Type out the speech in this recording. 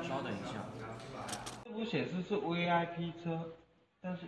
你稍等一下。这不显示是 vip 车但是